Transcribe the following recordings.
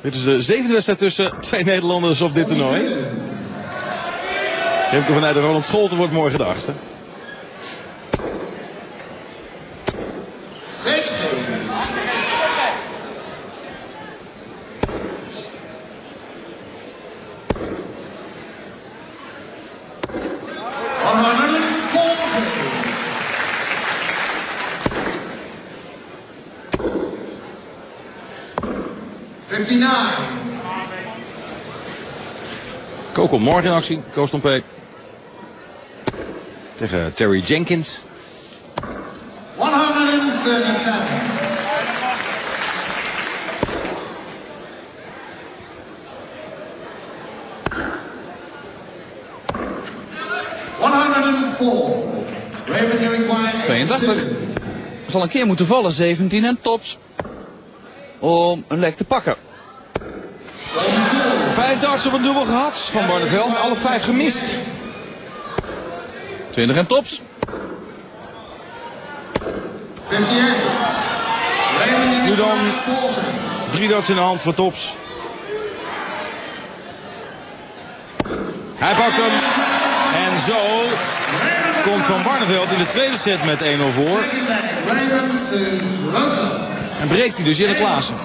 Dit is de zevende wedstrijd tussen twee Nederlanders op dit toernooi. Remco vanuit de Roland Scholten wordt morgen achtste. 59. Coco morgen in actie, Koos P. Tegen Terry Jenkins. 137. Zal een keer moeten vallen, 17 en tops. Om een lek te pakken. Vijf darts op een dubbel gehad van Barneveld. Alle vijf gemist. 20 en tops. 58. Revenue Nu dan required 40. drie darts in de hand voor Tops. Hij pakt hem. En zo komt Van Barneveld in de tweede set met 1-0 voor. En breekt hij dus Jelle Klaassen.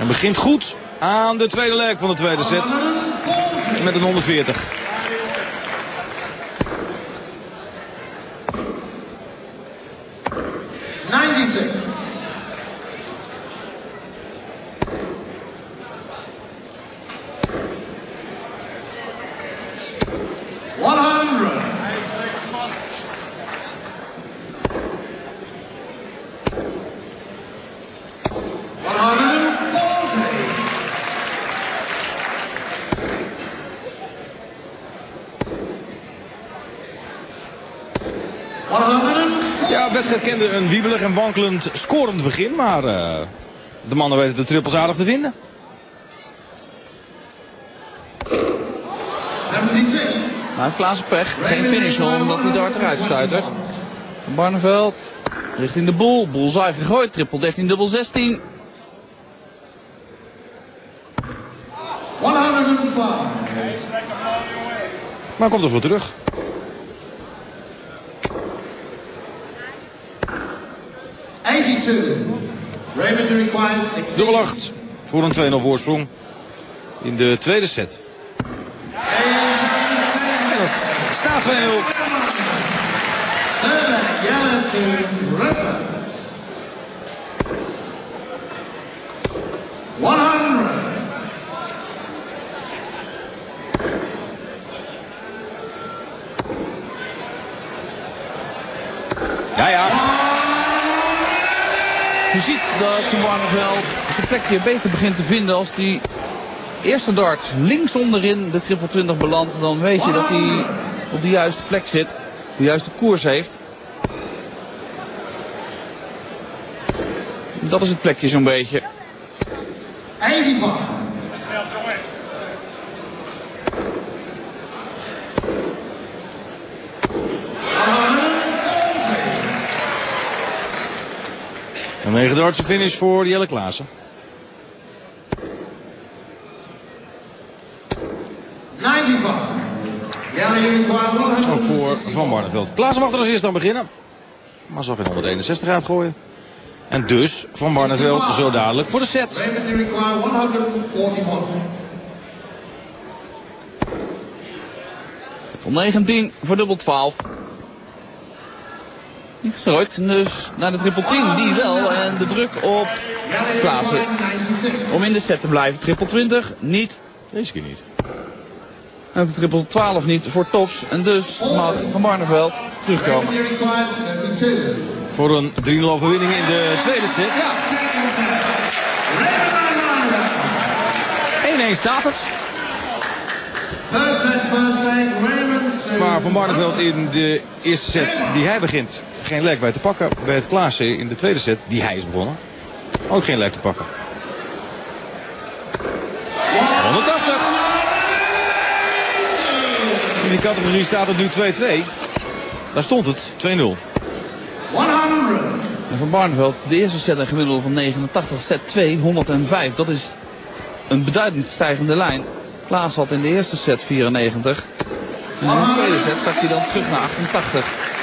En begint goed aan de tweede leg van de tweede set. Met een 140. Ja, de wedstrijd kende een wiebelig en wankelend scorend begin. Maar eh, de mannen weten de trippels aardig te vinden. seventy-six. Maar heeft Klaassen pech. Geen finish omdat hij dart eruit stuitert. Van Barneveld. Richting de boel. Boelzaai gegooid. Triple 13, dubbel 16. 105. Maar komt er voor terug. Eighty-two. Raymond requires 16. Dubbel 8 voor een 2-0 voorsprong in de tweede set. En het staat 2-0. Third yellow to Rivers. 100. Ja, ja. Je ziet dat Van Barneveld zijn plekje beter begint te vinden als die eerste dart links onderin de triple 20 belandt. Dan weet je dat hij op de juiste plek zit. De juiste koers heeft. Dat is het plekje zo'n beetje. 85. Een 9 dartse finish voor Jelle Klaassen. 95. Yellow you require 100. Ook voor Van Barneveld. Klaassen mag er als eerste aan beginnen. Maar zal geen 161 uitgooien. En dus Van Barneveld zo dadelijk voor de set. Raymond you require 141. Op 19 voor dubbel 12. Niet gegooid, dus naar de triple 10. Die wel. En de druk op Klaassen. require 96. om in de set te blijven. Triple 20 niet. Deze keer niet. En ook de triple 12 niet voor tops. En dus mag Van Barneveld terugkomen. Raymond you require 32. Voor een 3-0 overwinning in de tweede set. 1-1 staat het. Maar Van Barneveld in de eerste set die hij begint geen lek bij te pakken. Bij het Klaassen in de tweede set die hij is begonnen. Ook geen lek te pakken. 180. In die categorie staat het nu 2-2. Daar stond het 2-0. 100. En van Barneveld, de eerste set een gemiddelde van 89, set 2 105. Dat is een beduidend stijgende lijn. Klaas had in de eerste set 94. En in de tweede set zakt hij dan terug naar 88.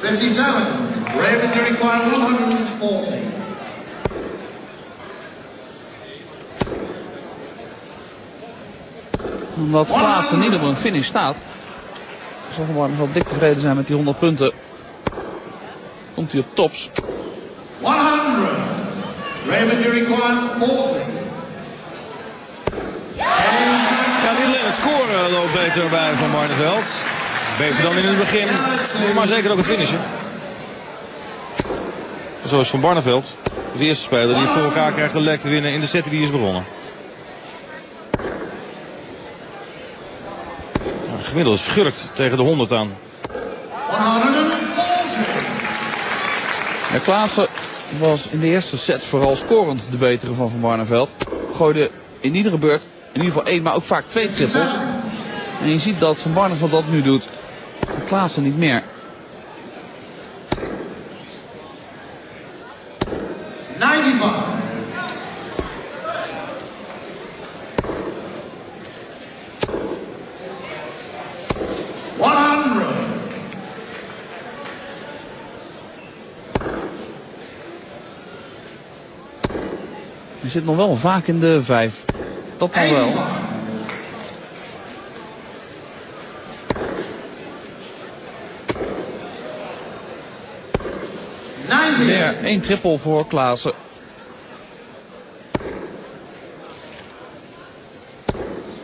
57. Raven to 140. Omdat Klaassen niet op een finish staat. Zal van nog wel dik tevreden zijn met die 100 punten. Komt hij op tops. 100. Raymond, you 40. Ja, die scoren loopt beter bij Van Marneveld. Beter dan in het begin, maar zeker ook het finishen. Zoals Van Barneveld, de eerste speler die het voor elkaar krijgt de lek te winnen in de set die is begonnen. Nou, gemiddeld schurkt tegen de 100 aan. 140. Ja, Klaassen was in de eerste set vooral scorend de betere van Van Barneveld. Gooide in iedere beurt in ieder geval één, maar ook vaak twee trippels. En je ziet dat Van Barneveld dat nu doet. En Klaassen niet meer. 95. One hundred. Hij zit nog wel vaak in de vijf. Dat dan wel. Weer één trippel voor Klaassen.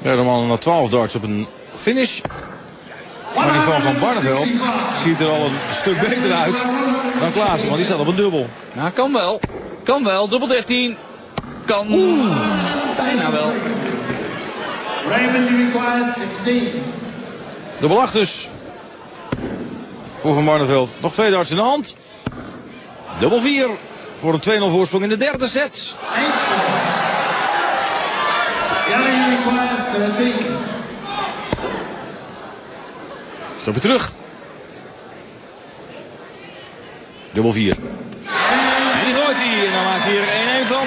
Man naar 12 darts op een finish. Maar die van Van Barneveld ziet er al een stuk beter uit dan Klaassen, want die staat op een dubbel. Ja, kan wel. Kan wel. Dubbel 13. Kan. Bijna wel. Raymond, you require 16. Dubbel 8 dus. Voor Van Barneveld. Nog twee darts in de hand. Dubbel 4. Voor een 2-0 voorsprong in de derde set. 13. Stapje terug. Dubbel 4. En die gooit hij. En dan maakt hij er 1-1 van.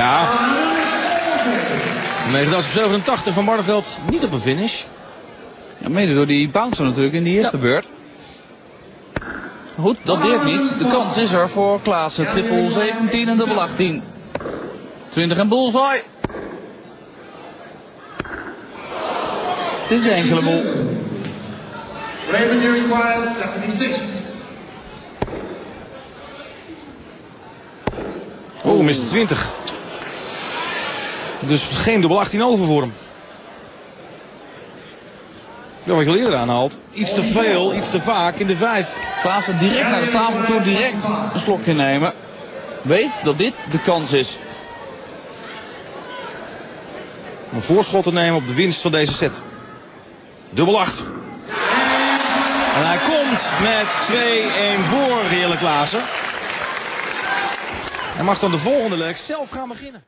Ja. 1987 van Barneveld niet op een finish. Ja, mede door die bouncer natuurlijk in die eerste beurt. Goed, dat deert niet. De kans is er voor Klaassen. Triple 17 en dubbel 18. 20 en bullseye. Het is de enkele bol. Raymond, you require seventy-six. Oh, mist 20. Dus geen dubbel 18 over voor hem. Ja, wat ik al eerder aanhaalt. Iets te veel, iets te vaak in de 5. Klaassen direct naar de tafel toe, direct een slokje nemen. Weet dat dit de kans is. Om een voorschot te nemen op de winst van deze set. Dubbel 8. En hij komt met 2-1 voor, Heerlijk Klaassen. Hij mag dan de volgende leg zelf gaan beginnen.